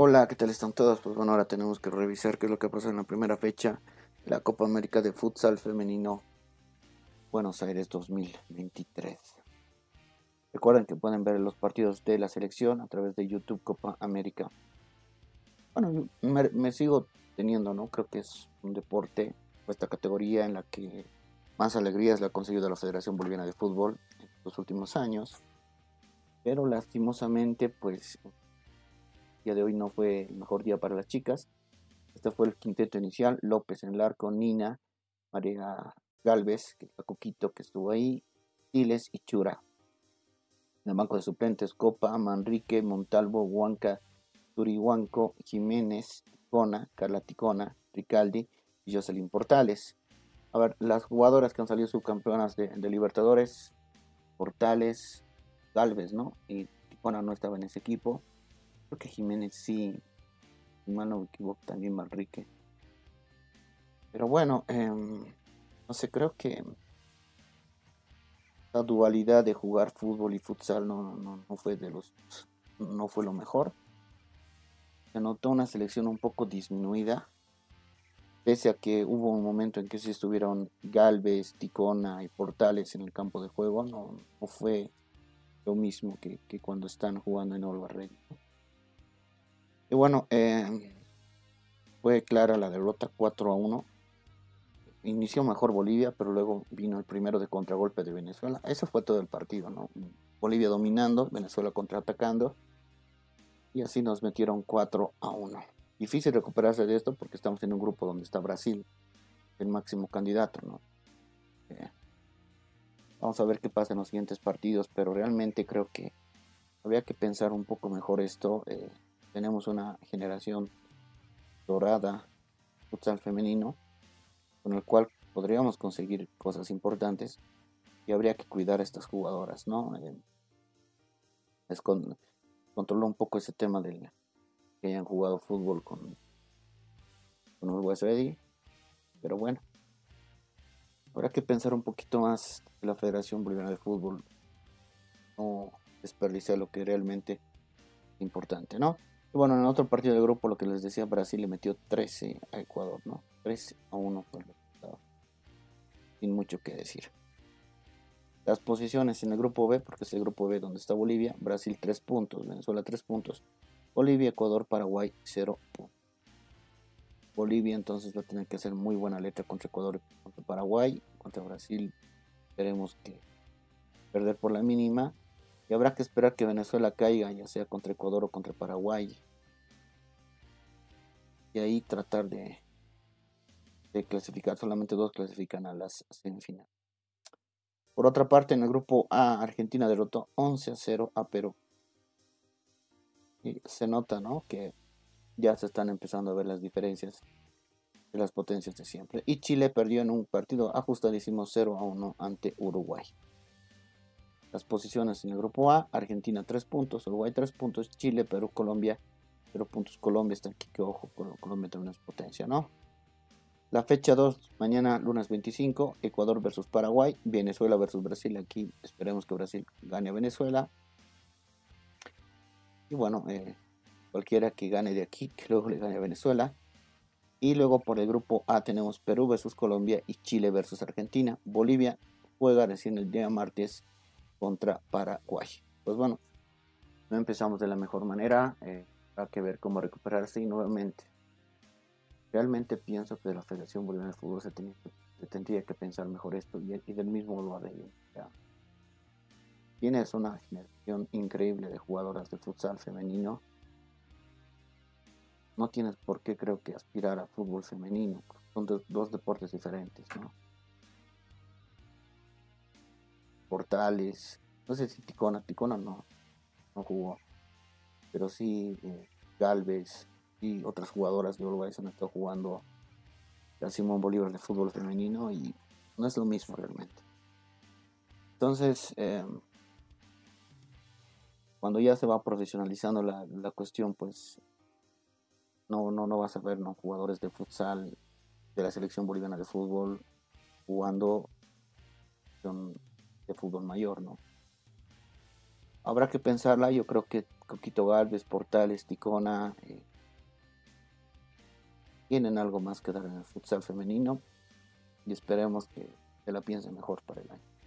Hola, ¿qué tal están todos? Pues bueno, ahora tenemos que revisar qué es lo que pasó en la primera fecha de la Copa América de Futsal Femenino Buenos Aires 2023. Recuerden que pueden ver los partidos de la selección a través de YouTube Copa América. Bueno, me, sigo teniendo, ¿no? Creo que es un deporte, esta categoría en la que más alegrías la ha conseguido la Federación Boliviana de Fútbol en los últimos años. Pero lastimosamente, pues de hoy no fue el mejor día para las chicas. Este fue el quinteto inicial, López en el arco, Nina, María Galvez, que Coquito que estuvo ahí, Siles y Chura. En el banco de suplentes, Copa, Manrique, Montalvo, Huanca, Turihuanco, Jiménez, Ticona, Carla Ticona, Ricaldi y Jocelyn Portales. A ver, las jugadoras que han salido subcampeonas de Libertadores, Portales, Galvez, ¿no? Y Ticona no estaba en ese equipo. Creo que Jiménez sí, si mal no me equivoco, también Manrique. Pero bueno, em, no sé, creo que la dualidad de jugar fútbol y futsal no, no, no, fue de los no fue lo mejor. Se notó una selección un poco disminuida. Pese a que hubo un momento en que sí estuvieron Galvez, Ticona y Portales en el campo de juego, no, fue lo mismo que, cuando están jugando en Olvarregui. Y bueno, eh, fue clara la derrota 4 a 1. Inició mejor Bolivia, pero luego vino el primero de contragolpe de Venezuela. Eso fue todo el partido, ¿no? Bolivia dominando, Venezuela contraatacando. Y así nos metieron 4 a 1. Difícil recuperarse de esto porque estamos en un grupo donde está Brasil, el máximo candidato, ¿no? Eh, vamos a ver qué pasa en los siguientes partidos, pero realmente creo que había que pensar un poco mejor esto. Eh, tenemos una generación dorada, futsal femenino, con el cual podríamos conseguir cosas importantes y habría que cuidar a estas jugadoras, ¿no? Eh, es con, controlar un poco ese tema de que hayan jugado fútbol con, con West Ready, pero bueno, habrá que pensar un poquito más que la Federación Boliviana de Fútbol no desperdiciar lo que realmente es importante, ¿no? Y bueno, en otro partido del grupo, lo que les decía, Brasil le metió 13 a Ecuador, ¿no? 13 a 1 por el resultado. Sin mucho que decir. Las posiciones en el grupo B, porque es el grupo B donde está Bolivia, Brasil 3 puntos, Venezuela 3 puntos, Bolivia, Ecuador, Paraguay 0 puntos. Bolivia entonces va a tener que hacer muy buena letra contra Ecuador contra Paraguay. Contra Brasil esperemos que perder por la mínima y habrá que esperar que Venezuela caiga, ya sea contra Ecuador o contra Paraguay. Y ahí tratar de, clasificar. Solamente dos clasifican a las semifinales. Por otra parte, en el grupo A, Argentina derrotó 11 a 0 a Perú. Y se nota, ¿no? Que ya se están empezando a ver las diferencias de las potencias de siempre. Y Chile perdió en un partido ajustadísimo 0 a 1 ante Uruguay. Las posiciones en el grupo A, Argentina 3 puntos, Uruguay 3 puntos, Chile, Perú, Colombia 0 puntos. Colombia está aquí, que ojo, Colombia también es potencia, ¿no? La fecha 2, mañana lunes 25, Ecuador versus Paraguay, Venezuela versus Brasil. Aquí esperemos que Brasil gane a Venezuela. Y bueno, eh, cualquiera que gane de aquí, que luego le gane a Venezuela. Y luego por el grupo A tenemos Perú versus Colombia y Chile versus Argentina. Bolivia juega recién el día martes contra Paraguay. Pues bueno, no empezamos de la mejor manera. Eh, habrá que ver cómo recuperarse y nuevamente. Realmente pienso que la Federación Boliviana de Fútbol se, tendría que pensar mejor esto y, del mismo lo haré. Tienes una generación increíble de jugadoras de futsal femenino. No tienes por qué creo que aspirar a fútbol femenino. Son dos deportes diferentes, ¿no? Portales, no sé si Ticona, Ticona no, no jugó, pero sí eh, Galvez y otras jugadoras de Uruguay han estado jugando a Simón Bolívar de fútbol femenino y no es lo mismo realmente. Entonces, em, cuando ya se va profesionalizando la, cuestión, pues no, no, no vas a ver ¿no? jugadores de futsal de la selección boliviana de fútbol jugando de fútbol mayor, ¿no? Habrá que pensarla, yo creo que Coquito Galvez, Portales, Ticona, eh, tienen algo más que dar en el futsal femenino y esperemos que se la piensen mejor para el año.